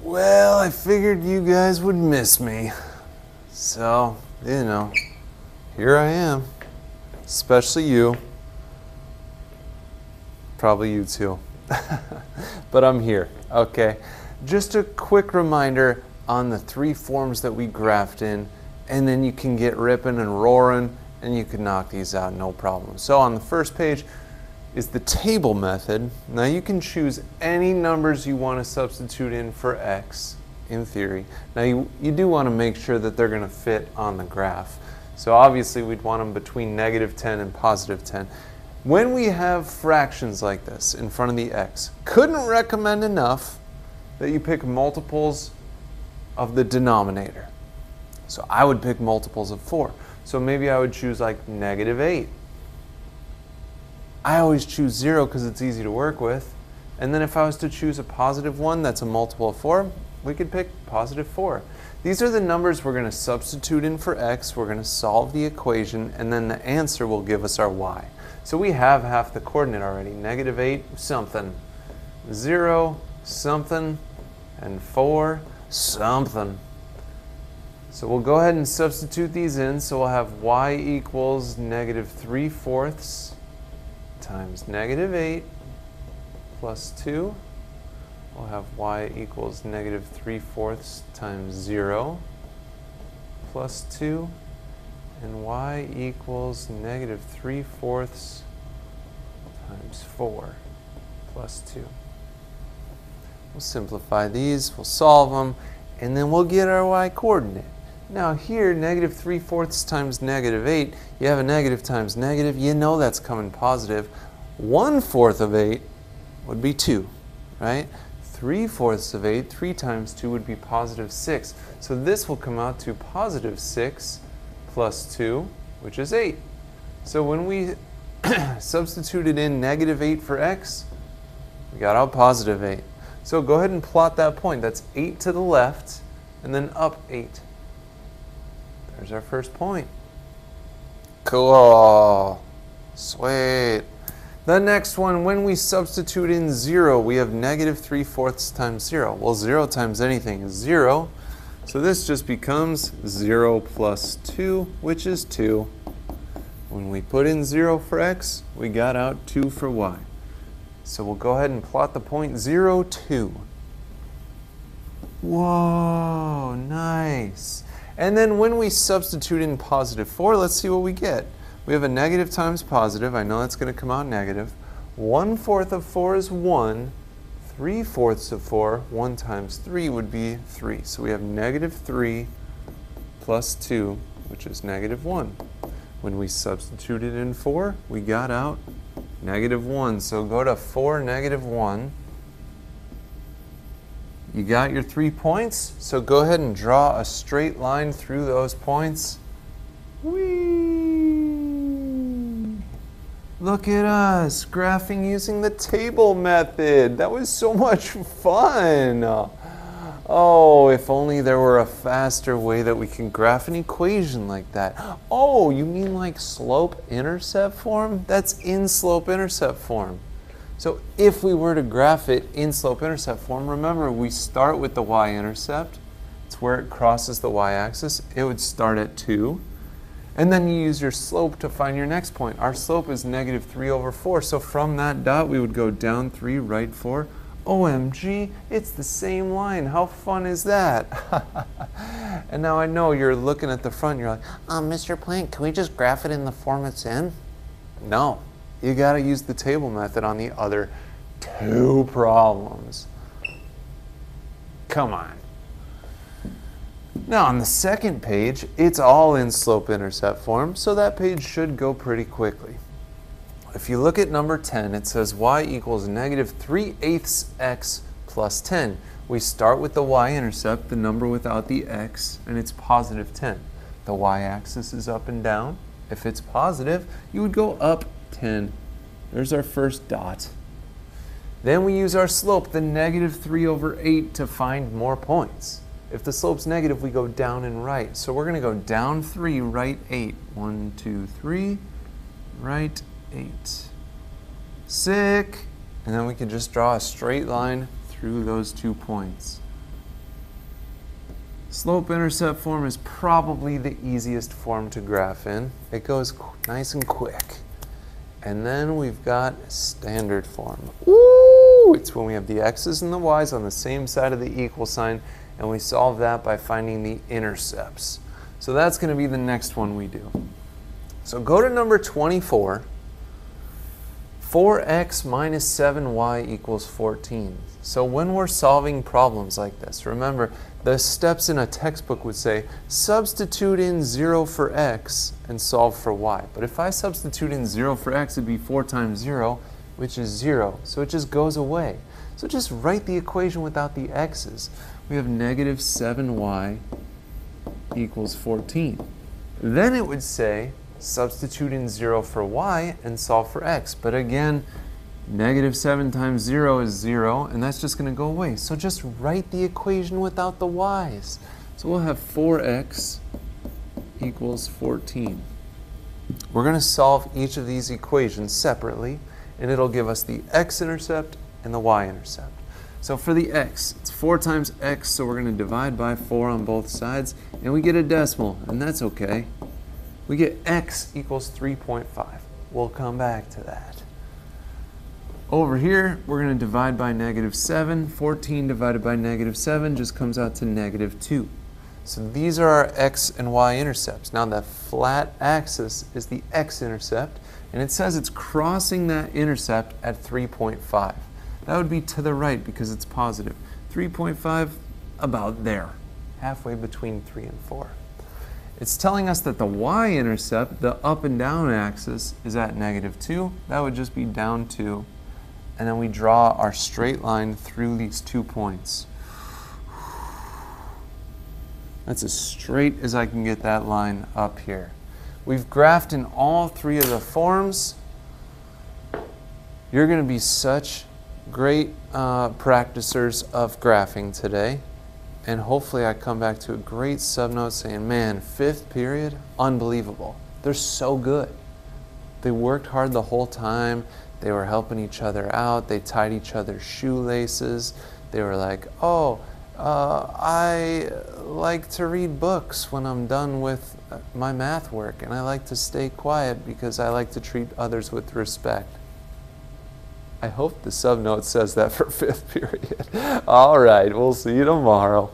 Well, I figured you guys would miss me. So, you know, here I am. Especially you. Probably you too. but I'm here, okay? Just a quick reminder on the three forms that we graphed in, and then you can get ripping and roaring, and you can knock these out no problem. So on the first page, is the table method. Now you can choose any numbers you want to substitute in for x in theory. Now you, you do want to make sure that they're going to fit on the graph. So obviously we'd want them between negative 10 and positive 10. When we have fractions like this in front of the x, couldn't recommend enough that you pick multiples of the denominator. So I would pick multiples of 4. So maybe I would choose like negative 8 I always choose 0 because it's easy to work with. And then if I was to choose a positive 1 that's a multiple of 4, we could pick positive 4. These are the numbers we're going to substitute in for x, we're going to solve the equation, and then the answer will give us our y. So we have half the coordinate already, negative 8 something, 0 something, and 4 something. So we'll go ahead and substitute these in. So we'll have y equals negative 3 fourths times negative 8 plus 2. We'll have y equals negative 3 fourths times 0 plus 2. And y equals negative 3 fourths times 4 plus 2. We'll simplify these, we'll solve them, and then we'll get our y coordinate. Now here, negative 3 fourths times negative 8, you have a negative times negative, you know that's coming positive. 1 fourth of 8 would be 2, right? 3 fourths of 8, 3 times 2 would be positive 6. So this will come out to positive 6 plus 2, which is 8. So when we substituted in negative 8 for x, we got out positive 8. So go ahead and plot that point. That's 8 to the left, and then up 8. There's our first point. Cool. Sweet. The next one, when we substitute in 0, we have negative 3 fourths times 0. Well, 0 times anything is 0. So this just becomes 0 plus 2, which is 2. When we put in 0 for x, we got out 2 for y. So we'll go ahead and plot the point 0, 2. Whoa, nice. And then when we substitute in positive 4, let's see what we get. We have a negative times positive. I know that's going to come out negative. 1 fourth of 4 is 1. 3 fourths of 4, 1 times 3 would be 3. So we have negative 3 plus 2, which is negative 1. When we substituted in 4, we got out negative 1. So go to 4, negative 1. You got your three points, so go ahead and draw a straight line through those points. Whee! Look at us, graphing using the table method. That was so much fun. Oh, if only there were a faster way that we can graph an equation like that. Oh, you mean like slope-intercept form? That's in slope-intercept form. So if we were to graph it in slope-intercept form, remember we start with the y-intercept. It's where it crosses the y-axis. It would start at 2. And then you use your slope to find your next point. Our slope is negative 3 over 4. So from that dot, we would go down 3, right 4. OMG, it's the same line. How fun is that? and now I know you're looking at the front. You're like, um, Mr. Plank, can we just graph it in the form it's in? No, you got to use the table method on the other two problems. Come on. Now on the second page, it's all in slope-intercept form, so that page should go pretty quickly. If you look at number 10, it says y equals negative 3 eighths x plus 10. We start with the y-intercept, the number without the x, and it's positive 10. The y-axis is up and down. If it's positive, you would go up 10. There's our first dot. Then we use our slope, the negative 3 over 8, to find more points. If the slope's negative, we go down and right. So we're going to go down 3, right 8. 1, 2, 3, right 8. Sick! And then we can just draw a straight line through those two points. Slope-intercept form is probably the easiest form to graph in. It goes nice and quick. And then we've got standard form. Ooh, it's when we have the x's and the y's on the same side of the equal sign, and we solve that by finding the intercepts. So that's going to be the next one we do. So go to number 24. 4x minus 7y equals 14. So when we're solving problems like this, remember the steps in a textbook would say substitute in 0 for x and solve for y. But if I substitute in 0 for x, it'd be 4 times 0, which is 0. So it just goes away. So just write the equation without the x's. We have negative 7y equals 14. Then it would say substitute in 0 for y and solve for x. But again, negative 7 times 0 is 0, and that's just going to go away. So just write the equation without the y's. So we'll have 4x equals 14. We're going to solve each of these equations separately, and it'll give us the x-intercept and the y-intercept. So for the x, it's 4 times x, so we're going to divide by 4 on both sides, and we get a decimal, and that's okay we get x equals 3.5. We'll come back to that. Over here, we're going to divide by negative 7. 14 divided by negative 7 just comes out to negative 2. So these are our x and y intercepts. Now the flat axis is the x-intercept, and it says it's crossing that intercept at 3.5. That would be to the right because it's positive. 3.5, about there, halfway between 3 and 4. It's telling us that the y-intercept, the up and down axis, is at negative 2. That would just be down 2. And then we draw our straight line through these two points. That's as straight as I can get that line up here. We've graphed in all three of the forms. You're going to be such great uh, practicers of graphing today. And hopefully, I come back to a great subnote saying, man, fifth period, unbelievable. They're so good. They worked hard the whole time. They were helping each other out. They tied each other's shoelaces. They were like, oh, uh, I like to read books when I'm done with uh, my math work, and I like to stay quiet because I like to treat others with respect. I hope the subnote says that for fifth period. All right, we'll see you tomorrow.